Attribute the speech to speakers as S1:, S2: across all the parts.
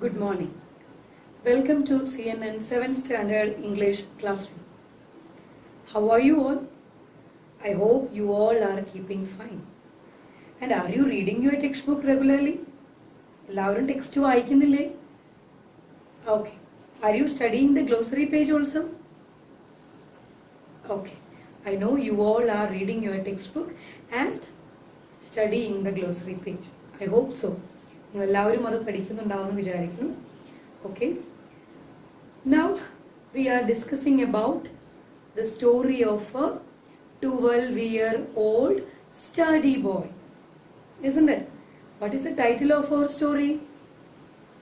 S1: Good morning. Welcome to CNN 7th Standard English Classroom. How are you all? I hope you all are keeping fine. And are you reading your textbook regularly? എല്ലാവരും text വായിക്കുന്നില്ലേ okay are you studying the glossary page also okay I know you all are reading your textbook and studying the glossary page I hope so നിങ്ങൾ എല്ലാവരും അത് പഠിക്കുന്നുണ്ടാവുമെന്ന് വിചാരിക്കുന്നു okay now we are discussing about the story of a twelve year old study boy isn't it? What is the title of our story?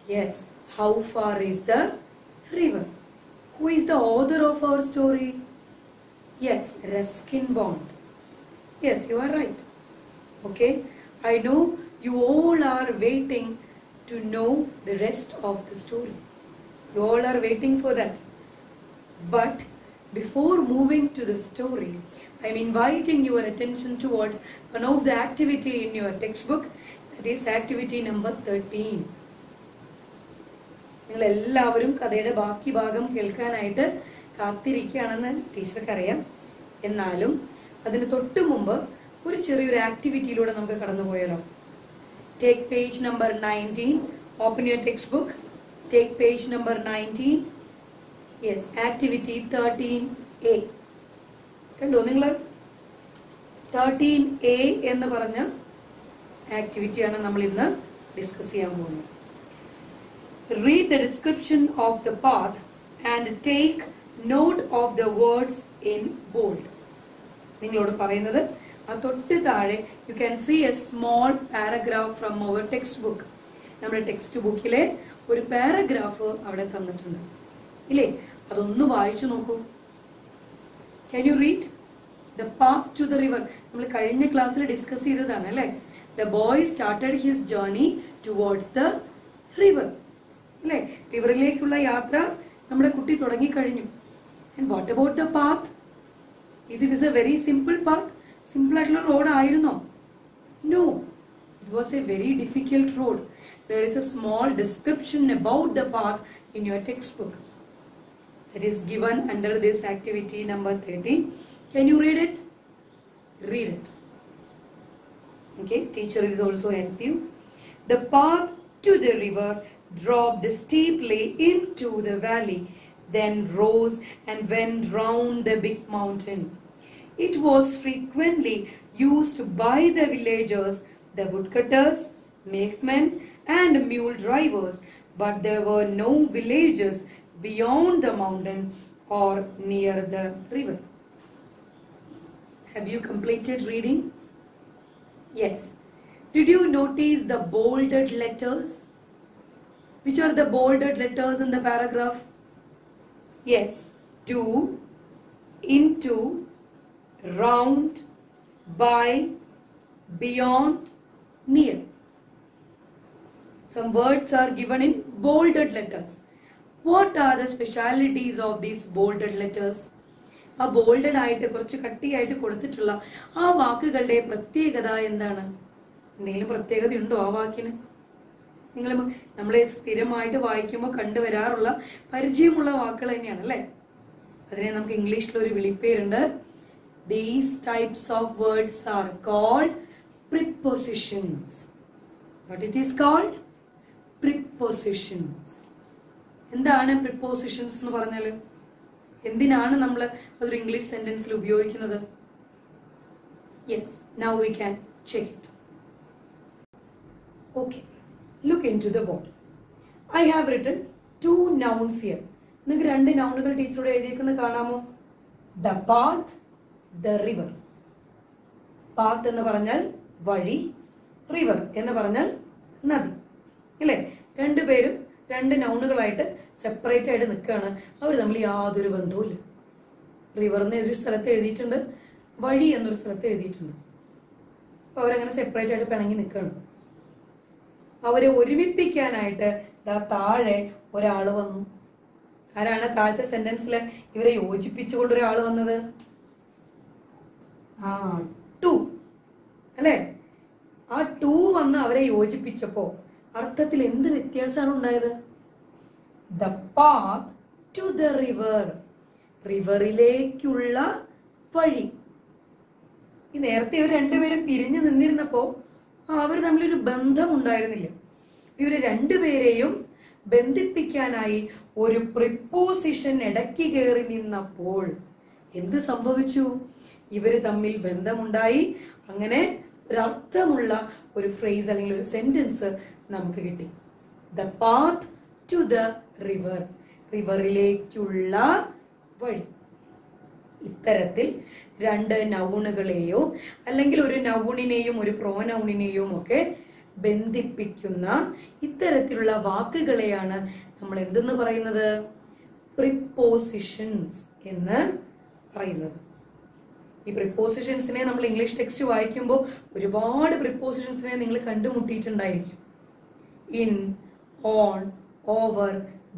S1: Yes, How Far is the River? Who is the author of our story? Yes, Ruskin Bond. Yes, you are right. Okay, I know you all are waiting to know the rest of the story. You all are waiting for that. But before moving to the story, I am inviting your attention towards one of the activity in your textbook. That is activity number 13. നിങ്ങൾ എല്ലാവരും കഥയുടെ ബാക്കി ഭാഗം കേൾക്കാനായിട്ട് കാത്തിരിക്കുകയാണെന്ന് ടീച്ചർക്കറിയാം എന്നാലും അതിന് തൊട്ടു മുമ്പ് ഒരു ചെറിയൊരു ആക്ടിവിറ്റിയിലൂടെ നമുക്ക് കടന്നു പോയാലോ number nineteen open your text book take page number nineteen yes activity thirteen A കണ്ടോ നിങ്ങൾ തേർട്ടീൻ എ എന്ന് പറഞ്ഞ ആക്ടിവിറ്റിയാണ് നമ്മൾ ഇന്ന് ഡിസ്കസ് ചെയ്യാൻ പോകുന്നത്. Read the description of the path and take note of the words in bold. നിങ്ങളോട് പറയുന്നത് തൊട്ട് താഴെ you can see a small paragraph from our text book നമ്മുടെ ടെക്സ്റ്റ് ബുക്കിലെ ഒരു പാരഗ്രാഫ് അവിടെ തന്നിട്ടുണ്ട്. ഇല്ലേ? അതൊന്ന് വായിച്ചു നോക്കൂ. Can you read the path to the river നമ്മൾ കഴിഞ്ഞ ക്ലാസ്സിൽ ഡിസ്കസ് ചെയ്തതാണ് അല്ലേ? The boy started his journey towards the river അല്ലേ? റിവറിലേക്കുള്ള യാത്ര നമ്മുടെ കുട്ടി തുടങ്ങിക്കഴിഞ്ഞു. And what about the path is it is a very simple path simple ആയിട്ടുള്ള റോഡ് ആയിരുന്നോ no it was a very difficult road there is a small description about the path in your textbook that is given under this activity number 13. Can you read it? Read it. Okay, teacher is also help you. The path to the river dropped steeply into the valley, then rose and went round the big mountain. It was frequently used by the villagers, the woodcutters, milkmen, and mule drivers, but there were no villages beyond the mountain or near the river. Have you completed reading? Yes. Did you notice the bolded letters? Which are the bolded letters in the paragraph? Yes. To, into, round, by, beyond, near. Some words are given in bolded letters. What are the specialities of these bolded letters? ആ ബോൾഡഡ് ആയിട്ട് കുറച്ച് കട്ടിയായിട്ട് കൊടുത്തിട്ടുള്ള ആ വാക്കുകളുടെ പ്രത്യേകത എന്താണ് എന്തെങ്കിലും പ്രത്യേകതയുണ്ടോ ആ വാക്കിന് നിങ്ങൾ നമ്മൾ സ്ഥിരമായിട്ട് വായിക്കുമ്പോൾ കണ്ടുവരാറുള്ള പരിചയമുള്ള വാക്കുകൾ തന്നെയാണ് അല്ലേ അതിനെ നമുക്ക് ഇംഗ്ലീഷിൽ ഒരു വിളിപ്പേരുണ്ട് these types of words are called prepositions. What it is called? Prepositions. എന്താണ് പ്രിപ്പോസിഷൻസ് എന്ന് പറഞ്ഞാൽ എന്തിനാണ് നമ്മൾ അതൊരു ഇംഗ്ലീഷ് സെന്റൻസിൽ ഉപയോഗിക്കുന്നത് yes now we can check it okay look into the board I have written two nouns here നിങ്ങൾക്ക് രണ്ട് നൗണുകൾ ടീച്ചറോട് എഴുതിയിരിക്കുന്നത് കാണാമോ the path the river path എന്ന് പറഞ്ഞാൽ വഴി റിവർ എന്ന് പറഞ്ഞാൽ നദി. അല്ലേ രണ്ടുപേരും രണ്ട് നൗണുകളായിട്ട് സെപ്പറേറ്റ് ആയിട്ട് നിൽക്കുകയാണ്. അവർ തമ്മിൽ യാതൊരു ബന്ധവുമില്ല. റിവർ എന്ന് ഒരു സ്ഥലത്ത് എഴുതിയിട്ടുണ്ട്? വഴി എന്നൊരു സ്ഥലത്ത് എഴുതിയിട്ടുണ്ട്. അപ്പൊ അവരങ്ങനെ സെപ്പറേറ്റ് ആയിട്ട് പിണങ്ങി നിൽക്കുകയാണ്. അവരെ ഒരുമിപ്പിക്കാനായിട്ട് ദാ താഴെ ഒരാൾ വന്നു. ആരാണ് താഴത്തെ സെന്റൻസിൽ ഇവരെ യോജിപ്പിച്ചുകൊണ്ട് ഒരാൾ വന്നത്. ആ ടു. അല്ലേ? ആ ടു വന്ന് അവരെ യോജിപ്പിച്ചപ്പോ അർത്ഥത്തിൽ എന്ത് വ്യത്യാസമാണ് ഉണ്ടായത്? The path to the river റിവറിലേക്കുള്ള വഴി. ഈ നേരത്തെ ഇവർ രണ്ടുപേരും പിരിഞ്ഞു നിന്നിരുന്നപ്പോ അവർ തമ്മിലൊരു ബന്ധം ഉണ്ടായിരുന്നില്ല ഇവർ രണ്ടുപേരെയും ബന്ധിപ്പിക്കാനായി ഒരു പ്രിപ്പോസിഷൻ ഇടയ്ക്ക് കയറി നിന്നപ്പോൾ എന്ത് സംഭവിച്ചു? ഇവർ തമ്മിൽ ബന്ധമുണ്ടായി. അങ്ങനെ ഒരർത്ഥമുള്ള ഒരു ഫ്രേസ് അല്ലെങ്കിൽ ഒരു സെന്റൻസ് നമുക്ക് കിട്ടി. The path to the river റിവറിലേക്കുള്ള വഴി. ഇത്തരത്തിൽ രണ്ട് നൗണുകളെയോ അല്ലെങ്കിൽ ഒരു നൗണിനെയും ഒരു പ്രോനൗണിനെയും ഒക്കെ ബന്ധിപ്പിക്കുന്ന ഇത്തരത്തിലുള്ള വാക്കുകളെയാണ് നമ്മൾ എന്തെന്ന് പറയുന്നത്? പ്രിപ്പോസിഷൻസ് എന്ന് പറയുന്നത്. ഈ പ്രിപ്പോസിഷൻസിനെ നമ്മൾ ഇംഗ്ലീഷ് ടെക്സ്റ്റ് വായിക്കുമ്പോൾ ഒരുപാട് പ്രിപ്പോസിഷൻസിനെ നിങ്ങൾ കണ്ടുമുട്ടിയിട്ടുണ്ടായിരിക്കും. In on over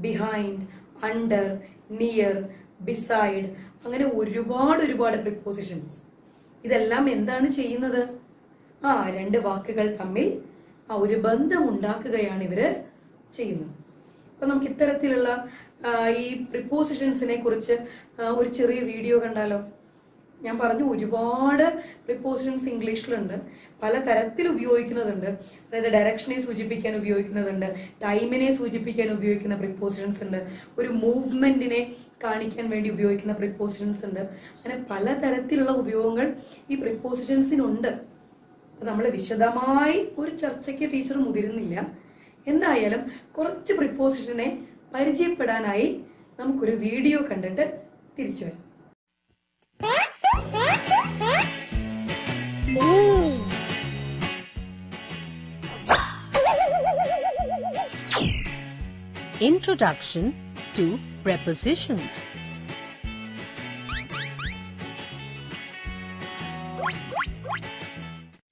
S1: behind under near beside അങ്ങനെ ഒരുപാട് ഒരുപാട് പ്രിപ്പോസിഷൻസ് ഇതെല്ലാം എന്താണ് ചെയ്യുന്നത്? ആ രണ്ട് വാക്കുകൾ തമ്മിൽ ആ ഒരു ബന്ധം ഉണ്ടാക്കുകയാണ് ഇവർ ചെയ്യുന്നത്. അപ്പൊ നമുക്ക് ഇത്തരത്തിലുള്ള ഈ പ്രിപ്പോസിഷൻസിനെ കുറിച്ച് ഒരു ചെറിയ വീഡിയോ കണ്ടാലോ? ഞാൻ പറഞ്ഞു ഒരുപാട് പ്രിപ്പോസിഷൻസ് ഇംഗ്ലീഷിലുണ്ട്. പല തരത്തിൽ ഉപയോഗിക്കുന്നതുണ്ട്. അതായത് ഡയറക്ഷനെ സൂചിപ്പിക്കാൻ ഉപയോഗിക്കുന്നതുണ്ട്. ടൈമിനെ സൂചിപ്പിക്കാൻ ഉപയോഗിക്കുന്ന പ്രിപ്പോസിഷൻസ് ഉണ്ട്. ഒരു മൂവ്മെന്റിനെ കാണിക്കാൻ വേണ്ടി ഉപയോഗിക്കുന്ന പ്രിപ്പോസിഷൻസ് ഉണ്ട്. അങ്ങനെ പല തരത്തിലുള്ള ഉപയോഗങ്ങൾ ഈ പ്രിപ്പോസിഷൻസിനുണ്ട് അപ്പൊ നമ്മൾ വിശദമായി ഒരു ചർച്ചയ്ക്ക് ടീച്ചർ മുതിരുന്നില്ല. എന്തായാലും കുറച്ച് പ്രിപ്പോസിഷനെ പരിചയപ്പെടാനായി നമുക്കൊരു വീഡിയോ കണ്ടിട്ട് തിരിച്ചു വരാം.
S2: Introduction to prepositions.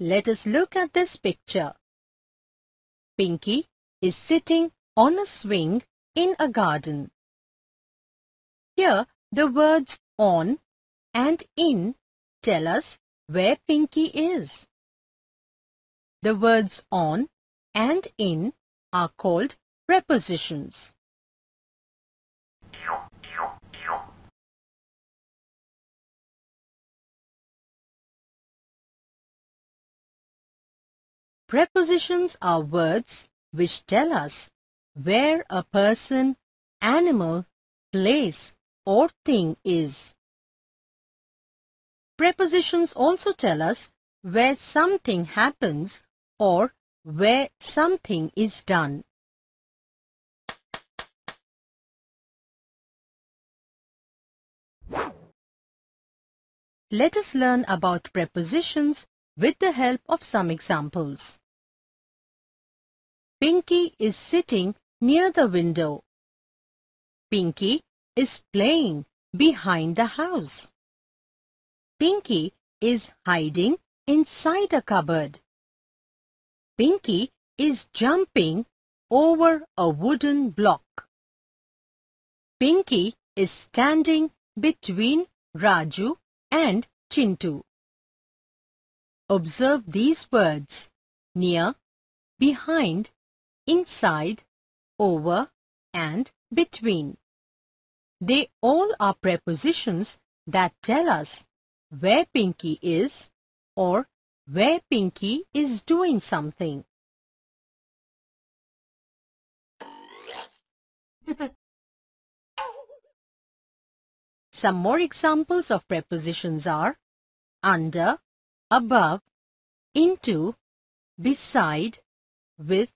S2: Let us look at this picture. Pinky is sitting on a swing in a garden. Here, the words on and in tell us where Pinky is. The words on and in are called prepositions. Prepositions are words which tell us where a person, animal, place or thing is. Prepositions also tell us where something happens or where something is done. Let us learn about prepositions with the help of some examples. Pinky is sitting near the window. Pinky is playing behind the house. Pinky is hiding inside a cupboard. Pinky is jumping over a wooden block. Pinky is standing between Raju and Chintu. Observe these words near, behind, inside, over and between. They all are prepositions that tell us where Pinky is or where Pinky is doing something. Some more examples of prepositions are under, above, into, beside, with,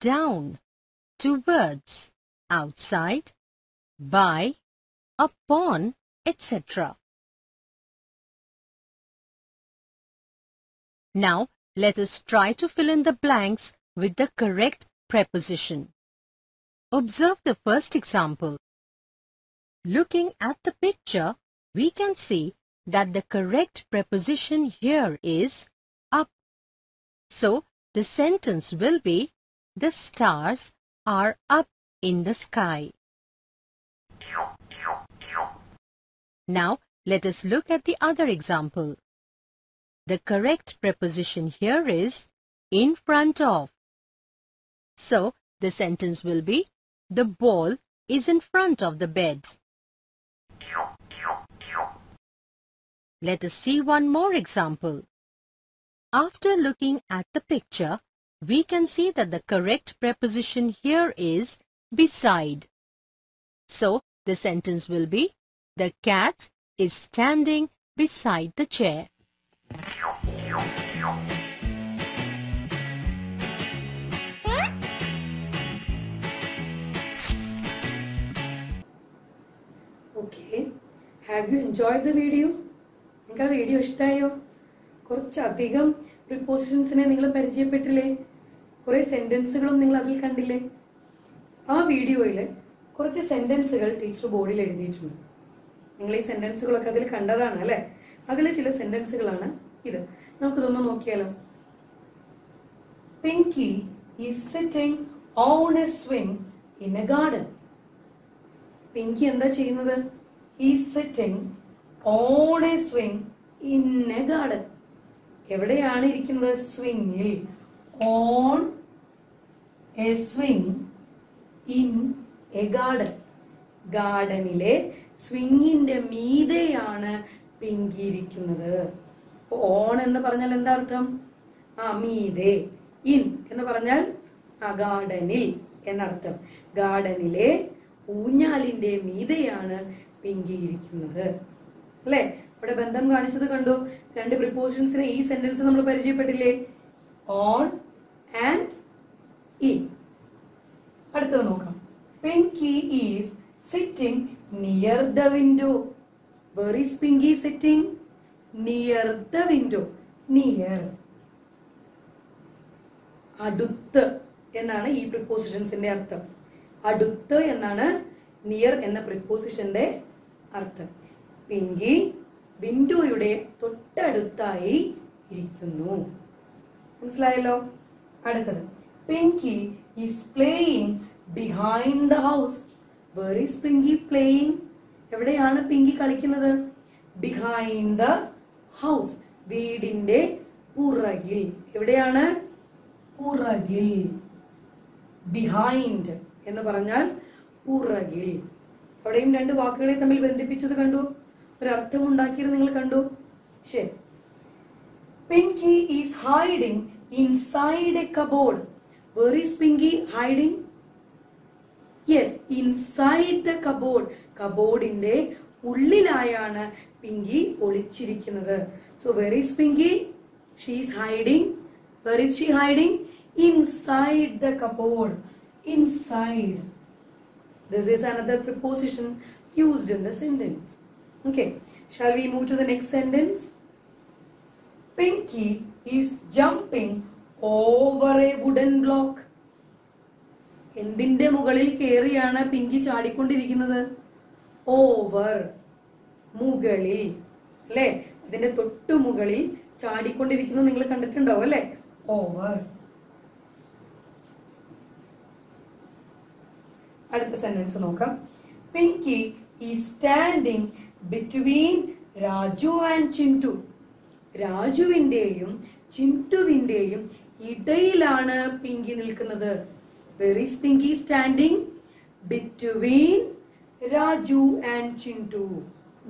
S2: down, towards, outside, by, upon, etc. Now, let us try to fill in the blanks with the correct preposition. Observe the first example. Looking at the picture, we can see that the correct preposition here is up. So, the sentence will be, the stars are up in the sky. Now, let us look at the other example. The correct preposition here is in front of. So, the sentence will be, the ball is in front of the bed. Let us see one more example. After looking at the picture, we can see that the correct preposition here is beside. So, the sentence will be, the cat is standing beside the chair.
S1: Okay have you enjoy the video നിങ്ങൾക്ക് ആ video ഇഷ്ടമായോ കുറച്ചധികം പ്രിപ്പോസിഷൻസിനെ നിങ്ങൾ പരിചയപ്പെട്ടില്ലേ? കുറേ സെന്റൻസുകളും നിങ്ങൾ അതിൽ കണ്ടില്ലേ? ആ വീഡിയോയിൽ കുറച്ച് സെന്റൻസുകൾ ടീച്ചർ ബോർഡിൽ എഴുതിയിട്ടുണ്ട്. നിങ്ങൾ ഈ സെന്റൻസുകളൊക്കെ അതിൽ കണ്ടതാണ് അല്ലെ? അതിലെ ചില സെന്റൻസുകളാണ് ഇത്. നമുക്കിതൊന്ന് നോക്കിയാലോ? Pinky is sitting on a swing in a garden Pinky എന്താ ചെയ്യുന്നത്? ഈ sitting on a swing in a garden എവിടെയാണ് ഇരിക്കുന്നത്? സ്വിംഗിൽ on a swing in a garden ഗാർഡനിലെ സ്വിങ്ങിന്റെ മീതെയാണ് പിങ്കി ഇരിക്കുന്നത് ഓൺ എന്ന് പറഞ്ഞാൽ എന്താ അർത്ഥം? ആ മീതെ ഇൻ എന്ന് പറഞ്ഞാൽ ആ ഗാർഡനിൽ എന്നർത്ഥം. ഗാർഡനിലെ ഊഞ്ഞാലിന്റെ മീതെയാണ് പിങ്കിയിരിക്കുന്നത്. അല്ലെ? ഇവിടെ ബന്ധം കാണിച്ചത് കണ്ടു. രണ്ട് പ്രിപ്പോസിഷൻസിനെ ഈ സെന്റൻസ് നമ്മൾ പരിചയപ്പെട്ടില്ലേ? ഓൺ ആൻഡ് ഇൻ അടുത്തത് നോക്കാം. Pinky is sitting near the window where is Pinky sitting near the window near അടുത്ത് എന്നാണ് ഈ പ്രിപ്പോസിഷൻസിന്റെ അർത്ഥം. അടുത്ത് എന്നാണ് നിയർ എന്ന പ്രിപ്പോസിഷന്റെ അർത്ഥം. പിങ്കി വിൻഡോയുടെ തൊട്ടടുത്തായി ഇരിക്കുന്നു. മനസ്സിലായല്ലോ? അടുത്തത്. Pinky is playing behind the house where is Pinky playing എവിടെയാണ് പിങ്കി കളിക്കുന്നത്? ബിഹൈൻഡ് ദ ഹൗസ് വീടിന്റെ പുറകിൽ. എവിടെയാണ്? പുറകിൽ. ബിഹൈൻഡ് എന്ന് പറഞ്ഞാൽ പുറകിൽ. അവിടെയും രണ്ട് വാക്കുകളെ തമ്മിൽ ബന്ധിപ്പിച്ചത് കണ്ടു. ഒരർത്ഥം ഉണ്ടാക്കിയത് നിങ്ങൾ കണ്ടു. ശരി Pinky is hiding inside a cupboard where is Pinky hiding yes inside the cupboard കബോർഡിന്റെ ഉള്ളിലായാണ് Pinky ഒളിച്ചിരിക്കുന്നത് so where is Pinky she's hiding where is she hiding inside the cupboard inside This is another preposition used in the sentence. Okay, shall we move to the next sentence? Pinky is jumping over a wooden block. എന്തിന്റെ മുകളിൽ കയറിയാണ് Pinky ചാടിക്കൊണ്ടിരിക്കുന്നത്? Over. മുകളിൽ. അല്ലെ? അതിന്റെ തൊട്ടു മുകളിൽ ചാടിക്കൊണ്ടിരിക്കുന്നത് നിങ്ങൾ കണ്ടിട്ടുണ്ടാവും അല്ലെ? ഓവർ. അടുത്ത സെന്റൻസ് നോക്കാം. Pinky is standing between Raju and Chintu രാജുവിന്റെയും ചിന്റുവിന്റെയും ഇടയിലാണ് പിങ്കി നിൽക്കുന്നത്. Where is Pinky standing? Between Raju and Chintu.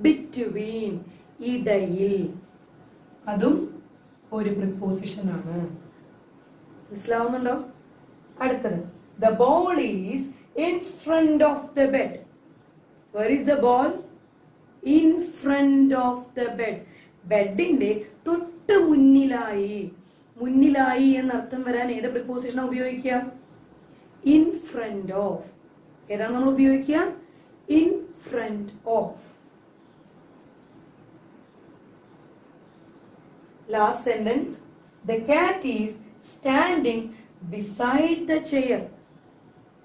S1: Between. ഇടയിൽ. അതും ഒരു പ്രിപ്പോസിഷൻ ആണ്. മനസ്സിലാവുന്നുണ്ടോ? അടുത്തത്. The ball is in front of the bed where is the ball in front of the bed ബെഡിന്റെ തൊട്ട് മുന്നിലായി. മുന്നിലായി എന്നർത്ഥം വരാൻ ഏത് പ്രിപ്പോസിഷനാണ് ഉപയോഗിക്കുക? ഇൻ ഫ്രണ്ട് ഓഫ് ഏതാണ് നമ്മൾ ഉപയോഗിക്കുക? In front of last sentence the cat is standing beside the chair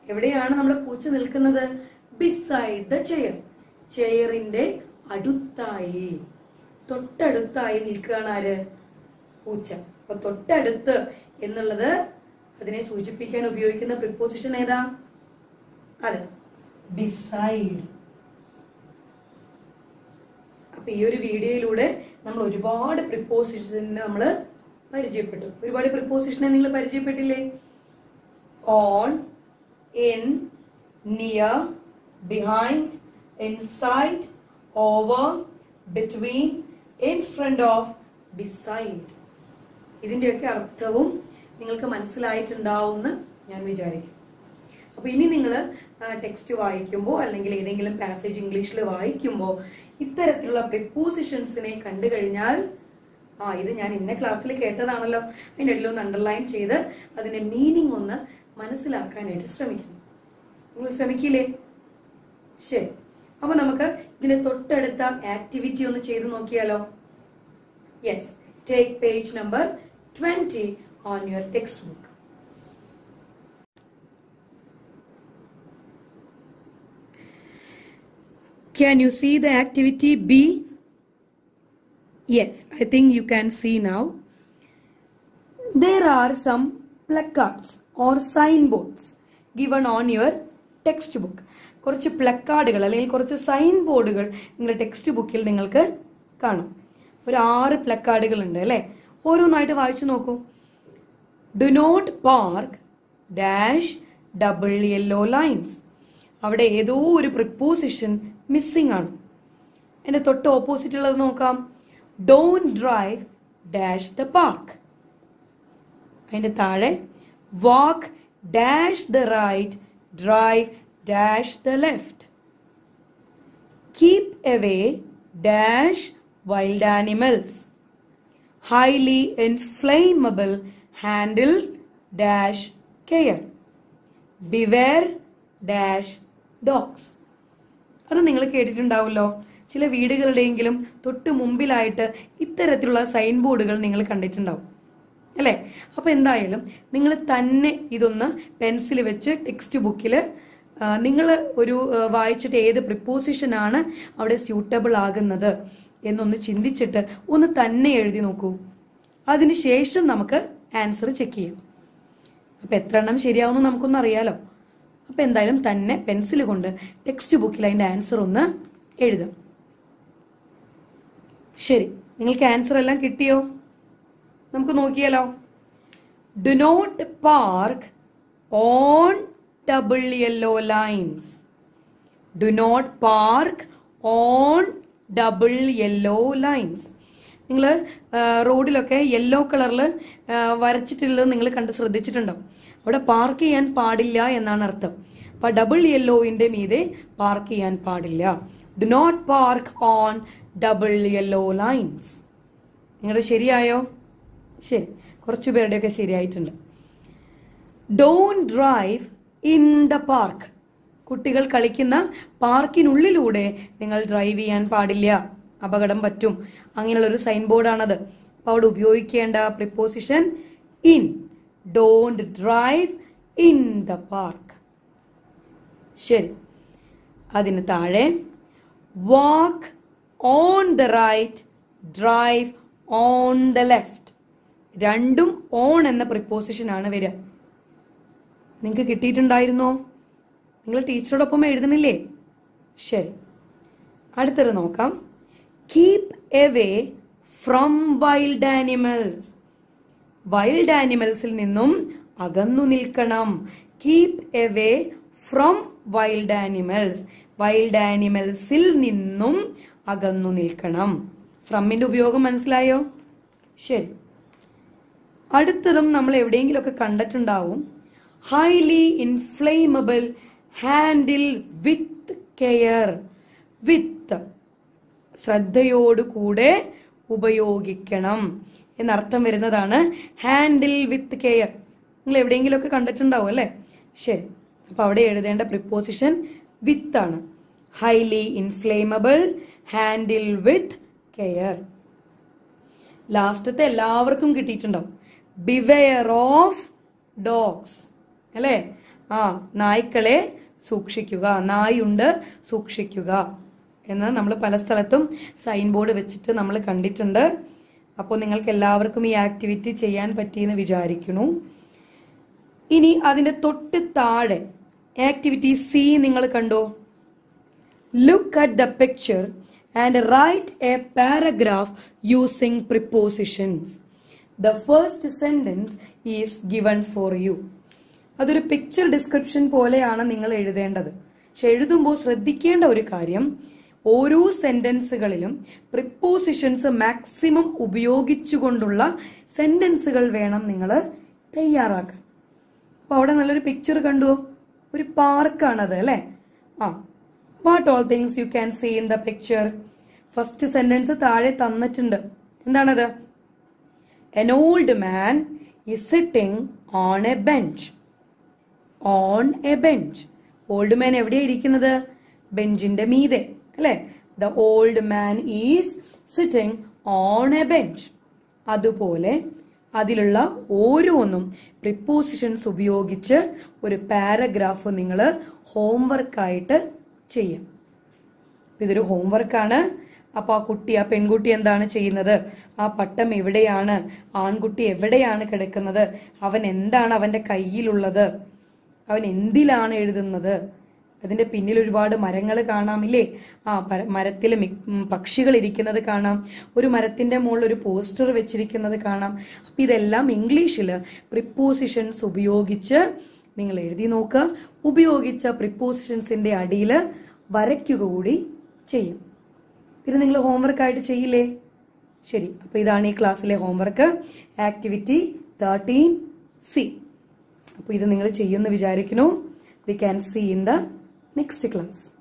S1: എവിടെയാണ് നമ്മുടെ പൂച്ച നിൽക്കുന്നത്? ബിസൈഡ് ദ ചെയർ ചെയറിന്റെ അടുത്തായി. തൊട്ടടുത്തായി നിൽക്കുകയാണ് ആര്? പൂച്ച. അപ്പൊ തൊട്ടടുത്ത് എന്നുള്ളത് അതിനെ സൂചിപ്പിക്കാൻ ഉപയോഗിക്കുന്ന പ്രിപ്പോസിഷൻ ഏതാ? അതെ. ബിസൈഡ് അപ്പൊ ഈ ഒരു വീഡിയോയിലൂടെ നമ്മൾ ഒരുപാട് പ്രിപ്പോസിഷനെ നമ്മൾ പരിചയപ്പെട്ടു. ഒരുപാട് പ്രിപ്പോസിഷനെ നിങ്ങൾ പരിചയപ്പെട്ടില്ലേ? On in near behind inside over between in front of beside ഇതിന്റെയൊക്കെ അർത്ഥവും നിങ്ങൾക്ക് മനസ്സിലായിട്ടുണ്ടാവുമെന്ന് ഞാൻ വിചാരിക്കും. അപ്പൊ ഇനി നിങ്ങൾ ടെക്സ്റ്റ് വായിക്കുമ്പോൾ അല്ലെങ്കിൽ ഏതെങ്കിലും പാസേജ് ഇംഗ്ലീഷിൽ വായിക്കുമ്പോൾ ഇത്തരത്തിലുള്ള പ്രിപ്പോസിഷൻസിനെ കണ്ടു കഴിഞ്ഞാൽ ആ ഇത് ഞാൻ ഇന്ന ക്ലാസ്സിൽ കേട്ടതാണല്ലോ. അതിന്റെ ഇടയിൽ ഒന്ന് അണ്ടർലൈൻ ചെയ്ത് അതിന്റെ മീനിങ് ഒന്ന് മനസ്സിലാക്കാനായിട്ട് ശ്രമിക്കണം നിങ്ങൾ ശ്രമിക്കില്ലേ? ശരി. അപ്പൊ നമുക്ക് ഇതിന്റെ തൊട്ടടുത്ത ആക്ടിവിറ്റി ഒന്ന് ചെയ്തു നോക്കിയാലോ? Yes take page number twenty on your text book Can you see the activity B? Yes, I think you can see now. There are some placards or signboards given on your textbook. കുറച്ച് പ്ലക്കാർഡുകൾ അല്ലെങ്കിൽ കുറച്ച് sign ബോർഡുകൾ നിങ്ങളുടെ text ബുക്കിൽ നിങ്ങൾക്ക് കാണാം ഒരു ആറ് പ്ലക്കാർഡുകൾ ഉണ്ട് അല്ലെ ഓരോന്നായിട്ട് വായിച്ചു നോക്കൂ do not park dash double yellow lines അവിടെ ഏതോ ഒരു പ്രിപ്പോസിഷൻ മിസ്സിംഗ് ആണ്. എന്റെ തൊട്ട് ഓപ്പോസിറ്റ് ഉള്ളത് നോക്കാം. Don't drive dash the park അതിന്റെ താഴെ walk dash the right drive dash the left keep away dash wild animals highly inflammable handle dash care. Beware dash dogs. അത് നിങ്ങൾ കേട്ടിട്ടുണ്ടാവുമല്ലോ. ചില വീടുകളുടെയെങ്കിലും തൊട്ട് മുമ്പിലായിട്ട് ഇത്തരത്തിലുള്ള സൈൻ ബോർഡുകൾ നിങ്ങൾ കണ്ടിട്ടുണ്ടാവും. അല്ലേ? അപ്പോൾ എന്തായാലും നിങ്ങൾ തന്നെ ഇതൊന്ന് പെൻസിൽ വെച്ച് ടെക്സ്റ്റ് ബുക്കിൽ നിങ്ങൾ ഒരു വായിച്ചിട്ട് ഏത് പ്രിപ്പോസിഷൻ ആണ് അവിടെ സ്യൂട്ടബിൾ ആകുന്നത് എന്നൊന്ന് ചിന്തിച്ചിട്ട് ഒന്ന് തന്നെ എഴുതി നോക്കൂ. അതിനുശേഷം നമുക്ക് ആൻസർ ചെക്ക് ചെയ്യും. അപ്പോൾ എത്ര എണ്ണം ശരിയാവുമെന്ന് നമുക്കൊന്നും അറിയാലോ. അപ്പോൾ എന്തായാലും തന്നെ പെൻസിൽ കൊണ്ട് ടെക്സ്റ്റ് ബുക്കിൽ അതിന്റെ ആൻസർ ഒന്ന് എഴുതും. ശരി നിങ്ങൾക്ക് ആൻസർ എല്ലാം കിട്ടിയോ? നമുക്ക് നോക്കിയാലോ. Do not park on double yellow lines do not park on double yellow lines നിങ്ങൾ റോഡിലൊക്കെ യെല്ലോ കളറിൽ വരച്ചിട്ടുള്ളത് നിങ്ങൾ കണ്ട് ശ്രദ്ധിച്ചിട്ടുണ്ടാവും. അവിടെ പാർക്ക് ചെയ്യാൻ പാടില്ല എന്നാണ് അർത്ഥം. അപ്പൊ ഡബിൾ യെല്ലോവിന്റെ മീതെ പാർക്ക് ചെയ്യാൻ പാടില്ല. Do not park on double yellow lines നിങ്ങളുടെ ശരിയായോ? ശരി. കുറച്ചു പേരുടെയൊക്കെ ശരിയായിട്ടുണ്ട്. Don't drive in the park കുട്ടികൾ കളിക്കുന്ന പാർക്കിനുള്ളിലൂടെ നിങ്ങൾ ഡ്രൈവ് ചെയ്യാൻ പാടില്ല. അപകടം പറ്റും. അങ്ങനെയുള്ള ഒരു സൈൻ ബോർഡാണത് അപ്പൊ അവിടെ ഉപയോഗിക്കേണ്ട preposition in don't drive in the park ശരി. അതിന് താഴെ walk on the right drive on the left രണ്ടും ഓൺ എന്ന പ്രിപ്പോസിഷൻ ആണ് വരിക. നിങ്ങൾക്ക് കിട്ടിയിട്ടുണ്ടായിരുന്നോ? നിങ്ങൾ ടീച്ചറോടൊപ്പം എഴുതുന്നില്ലേ? ശരി. അടുത്തത് നോക്കാം. Keep away from wild animals wild ആനിമൽസിൽ നിന്നും അകന്നു നിൽക്കണം. Keep away from wild animals wild ആനിമൽസിൽ നിന്നും അകന്നു നിൽക്കണം. ഫ്രമ്മിന്റെ ഉപയോഗം മനസ്സിലായോ? ശരി. അടുത്തതും നമ്മൾ എവിടെയെങ്കിലുമൊക്കെ കണ്ടിട്ടുണ്ടാവും. Highly inflammable handle with care with ശ്രദ്ധയോടുകൂടെ ഉപയോഗിക്കണം. എന്നർത്ഥം വരുന്നതാണ് ഹാൻഡിൽ വിത്ത് കെയർ നിങ്ങൾ എവിടെയെങ്കിലുമൊക്കെ കണ്ടിട്ടുണ്ടാവും അല്ലേ? ശരി. അപ്പൊ അവിടെ എഴുതേണ്ട പ്രിപ്പോസിഷൻ വിത്ത് ആണ്. Highly inflammable handle with care ലാസ്റ്റത്തെ എല്ലാവർക്കും കിട്ടിയിട്ടുണ്ടാവും. ബിവെയർ ഓഫ് ഡോഗ്സ് അല്ലേ? ആ നായ്ക്കളെ സൂക്ഷിക്കുക. നായുണ്ട് സൂക്ഷിക്കുക. എന്ന് നമ്മൾ പല സ്ഥലത്തും സൈൻ ബോർഡ് വെച്ചിട്ട് നമ്മൾ കണ്ടിട്ടുണ്ട്. അപ്പോൾ നിങ്ങൾക്ക് എല്ലാവർക്കും ഈ ആക്ടിവിറ്റി ചെയ്യാൻ പറ്റിയെന്ന് വിചാരിക്കുന്നു. ഇനി അതിന്റെ തൊട്ട് താഴെ ആക്ടിവിറ്റി സി നിങ്ങൾ കണ്ടോ? Look at the picture and write a paragraph using prepositions the first sentence is given for you അതൊരു പിക്ചർ ഡിസ്ക്രിപ്ഷൻ പോലെയാണ് നിങ്ങൾ എഴുതേണ്ടത്. പക്ഷെ എഴുതുമ്പോൾ ശ്രദ്ധിക്കേണ്ട ഒരു കാര്യം ഓരോ സെന്റൻസുകളിലും പ്രിപ്പോസിഷൻസ് മാക്സിമം ഉപയോഗിച്ചുകൊണ്ടുള്ള സെന്റൻസുകൾ വേണം നിങ്ങൾ തയ്യാറാക്കാൻ. അപ്പൊ അവിടെ നല്ലൊരു പിക്ചർ കണ്ടു ഒരു പാർക്കാണത് അല്ലെ? ആ. What all things you can see in the picture first sentence താഴെ തന്നിട്ടുണ്ട്. എന്താണത്? An old man is sitting on a bench on a bench old man എവിടെയാണ് ഇരിക്കുന്നത്? ബെഞ്ചിന്റെ മീതെ. അല്ലെ? The old man is sitting on a bench അതുപോലെ അതിലുള്ള ഓരോന്നും പ്രിപ്പോസിഷൻസ് ഉപയോഗിച്ച് ഒരു പാരഗ്രാഫ് നിങ്ങൾ ഹോംവർക്കായിട്ട് ചെയ്യാം. ഇതൊരു ഹോംവർക്കാണ് അപ്പൊ ആ കുട്ടി ആ പെൺകുട്ടി എന്താണ് ചെയ്യുന്നത്? ആ പട്ടം എവിടെയാണ്? ആൺകുട്ടി എവിടെയാണ് കിടക്കുന്നത്? അവൻ എന്താണ് അവന്റെ കയ്യിലുള്ളത്? അവൻ എന്തിലാണ് എഴുതുന്നത്? അതിന്റെ പിന്നിൽ ഒരുപാട് മരങ്ങൾ കാണാമില്ലേ? ആ മരത്തിൽ പക്ഷികൾ ഇരിക്കുന്നത് കാണാം. ഒരു മരത്തിന്റെ മുകളിൽ ഒരു പോസ്റ്റർ വെച്ചിരിക്കുന്നത് കാണാം. അപ്പൊ ഇതെല്ലാം ഇംഗ്ലീഷിൽ പ്രിപ്പോസിഷൻസ് ഉപയോഗിച്ച് നിങ്ങൾ എഴുതി നോക്കുക. ഉപയോഗിച്ച പ്രിപ്പോസിഷൻസിന്റെ അടിയിൽ വരയ്ക്കുക കൂടി ചെയ്യും. ഇത് നിങ്ങൾ ഹോംവർക്ക് ആയിട്ട് ചെയ്യില്ലേ? ശരി. അപ്പൊ ഇതാണ് ഈ ക്ലാസ്സിലെ ഹോംവർക്ക് ആക്ടിവിറ്റി തേർട്ടീൻ സി അപ്പൊ ഇത് നിങ്ങൾ ചെയ്യുമെന്ന് വിചാരിക്കുന്നു. We can see in the next class.